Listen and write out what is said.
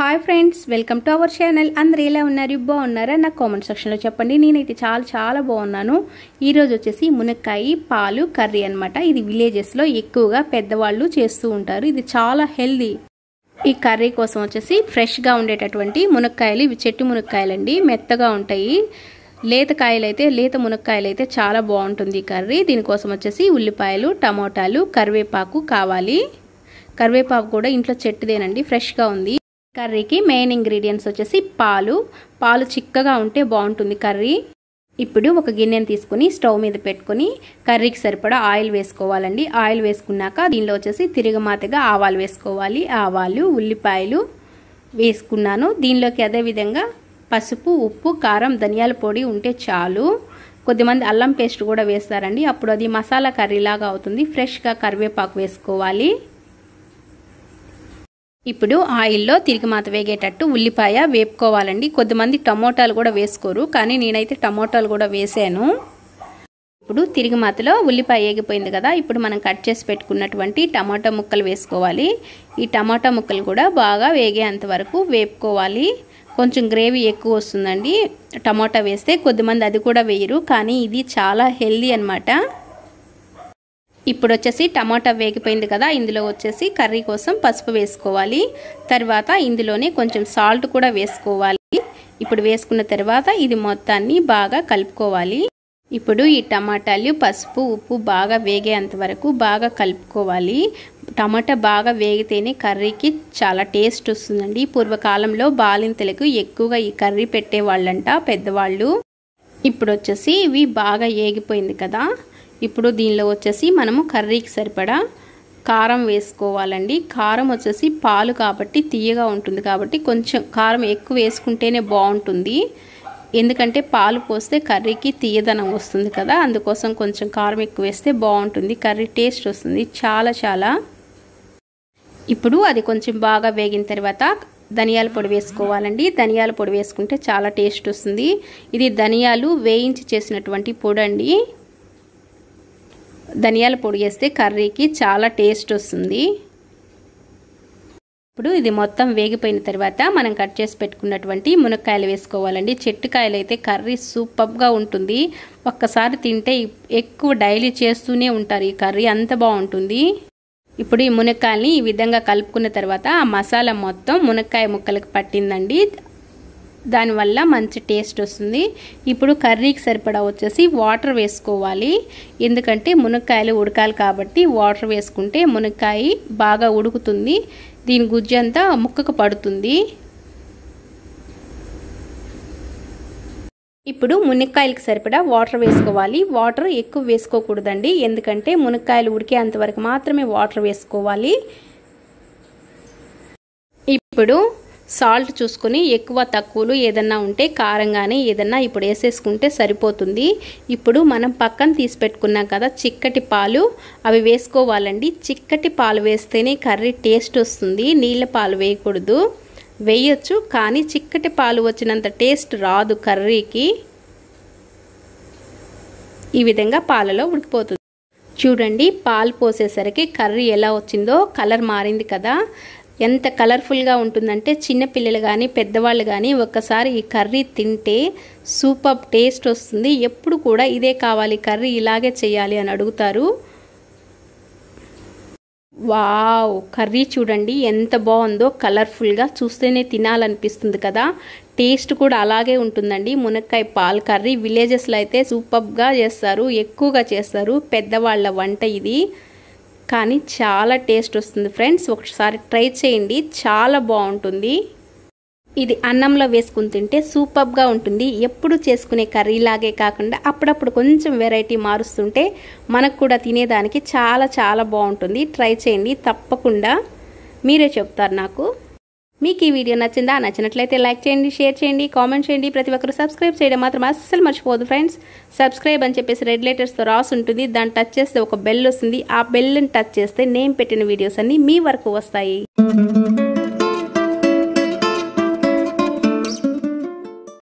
Hi friends welcome to our channel అందరు ఎలా ఉన్నారు? బాగున్నారా? నాకు కామెంట్ సెక్షన్లో చెప్పండి. నేనైతే చాలా చాలా బాగున్నాను. ఈరోజు వచ్చేసి మునక్కాయ పాలు కర్రీ అనమాట ఇది విలేజెస్లో ఎక్కువగా పెద్దవాళ్ళు చేస్తూ ఉంటారు. ఇది చాలా హెల్దీ ఈ కర్రీ కోసం వచ్చేసి ఫ్రెష్గా ఉండేటటువంటి మునక్కాయలు. ఇవి చెట్టు మునక్కాయలండి. మెత్తగా ఉంటాయి. లేత కాయలు అయితే లేత మునక్కాయలు అయితే చాలా బాగుంటుంది కర్రీ. దీనికోసం వచ్చేసి ఉల్లిపాయలు టమోటాలు కరివేపాకు కావాలి. కరివేపాకు కూడా ఇంట్లో చెట్టుదేనండి. ఫ్రెష్గా ఉంది. కర్రీకి మెయిన్ ఇంగ్రీడియంట్స్ వచ్చేసి పాలు. పాలు చిక్కగా ఉంటే బాగుంటుంది కర్రీ. ఇప్పుడు ఒక గిన్నెను తీసుకుని స్టవ్ మీద పెట్టుకుని కర్రీకి సరిపడా ఆయిల్ వేసుకోవాలండి. ఆయిల్ వేసుకున్నాక దీనిలో వచ్చేసి తిరగమాతగా ఆవాలు వేసుకోవాలి. ఆవాలు ఉల్లిపాయలు వేసుకున్నాను. దీనిలోకి అదేవిధంగా పసుపు ఉప్పు కారం ధనియాల పొడి ఉంటే చాలు. కొద్దిమంది అల్లం పేస్ట్ కూడా వేస్తారండి. అప్పుడు అది మసాలా కర్రీలాగా అవుతుంది. ఫ్రెష్గా కరివేపాకు వేసుకోవాలి. ఇప్పుడు ఆయిల్లో తిరిగి మాత వేగేటట్టు ఉల్లిపాయ వేపుకోవాలండి. కొద్దిమంది టమోటాలు కూడా వేసుకోరు కానీ నేనైతే టమోటాలు కూడా వేసాను. ఇప్పుడు తిరిగి మాతలో ఉల్లిపాయ వేగిపోయింది కదా ఇప్పుడు మనం కట్ చేసి పెట్టుకున్నటువంటి టమాటా ముక్కలు వేసుకోవాలి. ఈ టమాటా ముక్కలు కూడా బాగా వేగేంత వరకు వేపుకోవాలి. కొంచెం గ్రేవీ ఎక్కువ వస్తుందండి. టమాటా వేస్తే కొద్దిమంది అది కూడా వేయరు కానీ ఇది చాలా హెల్దీ అనమాట ఇప్పుడు వచ్చేసి టమాటా వేగిపోయింది కదా ఇందులో వచ్చేసి కర్రీ కోసం పసుపు వేసుకోవాలి. తర్వాత ఇందులోనే కొంచెం సాల్ట్ కూడా వేసుకోవాలి. ఇప్పుడు వేసుకున్న తర్వాత ఇది మొత్తాన్ని బాగా కలుపుకోవాలి. ఇప్పుడు ఈ టమాటాలు పసుపు ఉప్పు బాగా వేగేంత వరకు బాగా కలుపుకోవాలి. టమాటా బాగా వేగితేనే కర్రీకి చాలా టేస్ట్ వస్తుందండి. పూర్వకాలంలో బాలింతలకు ఎక్కువగా ఈ కర్రీ పెట్టేవాళ్ళంట పెద్దవాళ్ళు. ఇప్పుడు వచ్చేసి ఇవి బాగా ఏగిపోయింది కదా. ఇప్పుడు దీనిలో వచ్చేసి మనము కర్రీకి సరిపడా కారం వేసుకోవాలండి. కారం వచ్చేసి పాలు కాబట్టి తీయగా ఉంటుంది కాబట్టి కొంచెం కారం ఎక్కువ వేసుకుంటేనే బాగుంటుంది. ఎందుకంటే పాలు పోస్తే కర్రీకి తీయదనం వస్తుంది కదా అందుకోసం కొంచెం కారం ఎక్కువ వేస్తే బాగుంటుంది కర్రీ టేస్ట్ వస్తుంది చాలా చాలా. ఇప్పుడు అది కొంచెం బాగా వేగిన తర్వాత ధనియాల పొడి వేసుకోవాలండి. ధనియాల పొడి వేసుకుంటే చాలా టేస్ట్ వస్తుంది. ఇది ధనియాలు వేయించి చేసినటువంటి పొడి అండి ధనియాల పొడి వేస్తే కర్రీకి చాలా టేస్ట్ వస్తుంది. ఇప్పుడు ఇది మొత్తం వేగిపోయిన తర్వాత మనం కట్ చేసి పెట్టుకున్నటువంటి మునక్కాయలు వేసుకోవాలండి. చెట్టుకాయలు అయితే కర్రీ సూపర్గా ఉంటుంది. ఒక్కసారి తింటే ఎక్కువ డైలీ చేస్తూనే ఉంటారు ఈ కర్రీ అంత బాగుంటుంది. ఇప్పుడు ఈ మునక్కాయల్ని ఈ విధంగా కలుపుకున్న తర్వాత ఆ మసాలా మొత్తం మునక్కాయ ముక్కలకు పట్టిందండి. దానివల్ల మంచి టేస్ట్ వస్తుంది. ఇప్పుడు కర్రీకి సరిపడా వచ్చేసి వాటర్ వేసుకోవాలి. ఎందుకంటే మునక్కాయలు ఉడకాలి కాబట్టి వాటర్ వేసుకుంటే మునక్కాయ బాగా ఉడుకుతుంది. దీని గుజ్జు అంతా ముక్కకు పడుతుంది. ఇప్పుడు మునక్కాయలకు సరిపడా వాటర్ వేసుకోవాలి. వాటర్ ఎక్కువ వేసుకోకూడదండి. ఎందుకంటే మునక్కాయలు ఉడికేంత వరకు మాత్రమే వాటర్ వేసుకోవాలి. ఇప్పుడు సాల్ట్ చూసుకొని ఎక్కువ తక్కువలు ఏదన్నా ఉంటే కారం కానీ ఏదన్నా ఇప్పుడు వేసేసుకుంటే సరిపోతుంది. ఇప్పుడు మనం పక్కన తీసి పెట్టుకున్నాం కదా చిక్కటి పాలు అవి వేసుకోవాలండి. చిక్కటి పాలు వేస్తేనే కర్రీ టేస్ట్ వస్తుంది. నీళ్ళ పాలు వేయకూడదు. వేయచ్చు కానీ చిక్కటి పాలు వచ్చినంత టేస్ట్ రాదు కర్రీకి. ఈ విధంగా పాలలో ఉడికిపోతుంది. చూడండి పాలు పోసేసరికి కర్రీ ఎలా వచ్చిందో కలర్ మారింది కదా. ఎంత కలర్ఫుల్గా ఉంటుందంటే చిన్నపిల్లలు కానీ పెద్దవాళ్ళు కానీ ఒక్కసారి ఈ కర్రీ తింటే సూపర్ టేస్ట్ వస్తుంది. ఎప్పుడు కూడా ఇదే కావాలి కర్రీ ఇలాగే చేయాలి అని అడుగుతారు. వావ్! కర్రీ చూడండి ఎంత బాగుందో కలర్ఫుల్గా చూస్తేనే తినాలనిపిస్తుంది కదా. టేస్ట్ కూడా అలాగే ఉంటుందండి. మునక్కాయ పాల్ కర్రీ విలేజెస్లో అయితే సూపర్గా చేస్తారు ఎక్కువగా చేస్తారు. పెద్దవాళ్ళ వంట ఇది. కానీ చాలా టేస్ట్ వస్తుంది ఫ్రెండ్స్. ఒకసారి ట్రై చేయండి. చాలా బాగుంటుంది. ఇది అన్నంలో వేసుకుని తింటే సూపర్గా ఉంటుంది. ఎప్పుడు చేసుకునే కర్రీలాగే కాకుండా అప్పుడప్పుడు కొంచెం వెరైటీ మారుస్తుంటే మనకు కూడా తినేదానికి చాలా చాలా బాగుంటుంది. ట్రై చేయండి. తప్పకుండా మీరే చెప్తారు నాకు. మీకు ఈ వీడియో నచ్చిందా? నచ్చినట్లయితే లైక్ చేయండి షేర్ చేయండి కామెంట్ చేయండి. ప్రతి ఒక్కరు సబ్స్క్రైబ్ చేయడం మాత్రం అస్సలు మర్చిపోదు ఫ్రెండ్స్. సబ్స్క్రైబ్ అని చెప్పేసి రెడ్ లెటర్స్తో రాసి ఉంటుంది. దాన్ని టచ్ చేస్తే ఒక బెల్ వస్తుంది. ఆ బెల్ని టచ్ చేస్తే నేను పెట్టిన వీడియోస్ అన్నీ మీ వరకు వస్తాయి.